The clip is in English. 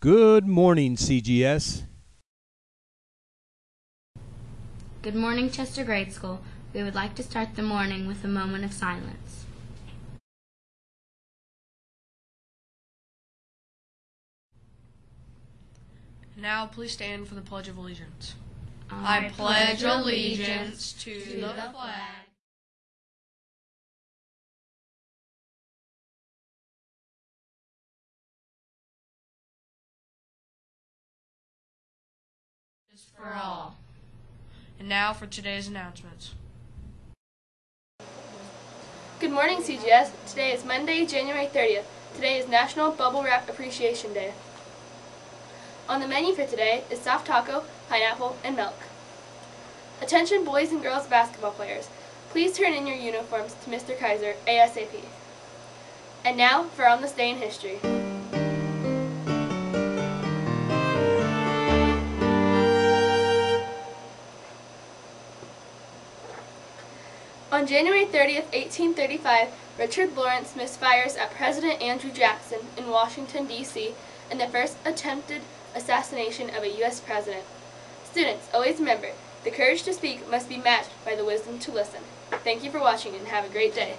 Good morning, CGS. Good morning, Chester Grade School. We would like to start the morning with a moment of silence. Now, please stand for the Pledge of Allegiance. I pledge allegiance to the flag for all. And now for today's announcements. Good morning, CGS. Today is Monday, January 30th. Today is National Bubble Wrap Appreciation Day. On the menu for today is soft taco, pineapple, and milk. Attention boys and girls basketball players. Please turn in your uniforms to Mr. Kaiser ASAP. And now for On This Day in History. On January 30, 1835, Richard Lawrence misfires at President Andrew Jackson in Washington, D.C. in the first attempted assassination of a U.S. president. Students, always remember, the courage to speak must be matched by the wisdom to listen. Thank you for watching and have a great day.